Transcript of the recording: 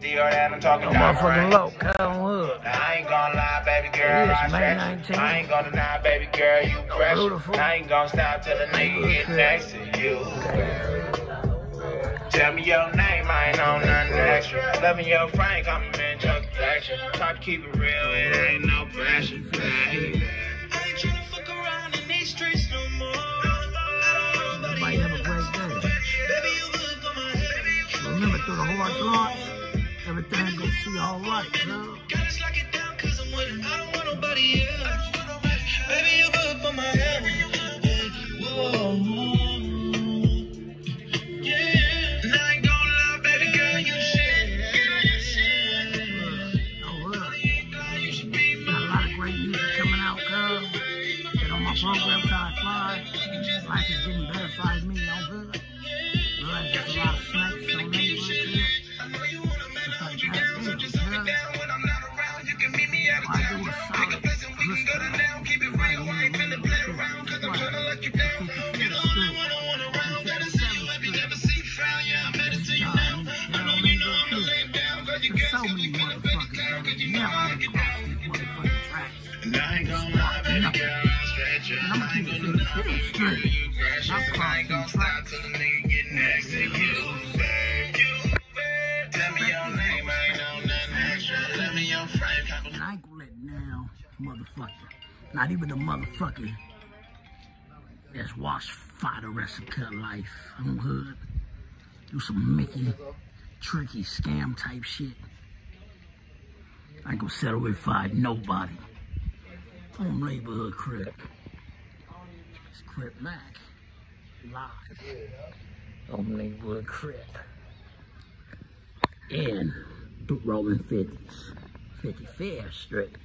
Dior I'm talking I'm about. motherfucking right? low, I ain't gonna lie, baby girl. Yes, I May stretch 19th. I ain't gonna deny, baby girl, you fresh. Beautiful. I ain't gonna stop till the nigga get next to you. Tell me your name, I ain't on nothing extra. Loving your frame, compliment your collection. Try to keep it real, it ain't no pressure. baby. I ain't tryna fuck around in these streets no more. I don't know Everybody have a great day. Baby, you good for my head. Remember, through the hard times, everything gonna see all right, love. Gotta slack it down cause I'm. I don't want nobody else. Baby, you good for my head. Whoa. Yeah. And I ain't gonna lie, baby girl, you shit. Girl, you shit. Oh, look. Girl, you should be Got a lot of great music coming out, cuz. Get on my program, Tide Fly. Life is getting better, find me. Realize there's a lot of snakes on know I had get crossed down. these motherfucking tracks. And I ain't gonna lie, baby girl, I stretch you. And I'm gonna keep gonna it deny, baby girl, straight. I'm And I ain't gonna crossing stop till the nigga get next to you, babe. You, babe. Tell me your name, I ain't on nothing extra. Let me your frame, And I ain't gonna let now, motherfucker, not even the motherfucker that's watched fight the rest of cut life on hood, do some Mickey, tricky scam type shit. I ain't gonna settle with fight nobody. On neighborhood crib. It's Crip Mac. Live. On neighborhood crib. In Rolling 50s. 55th Street.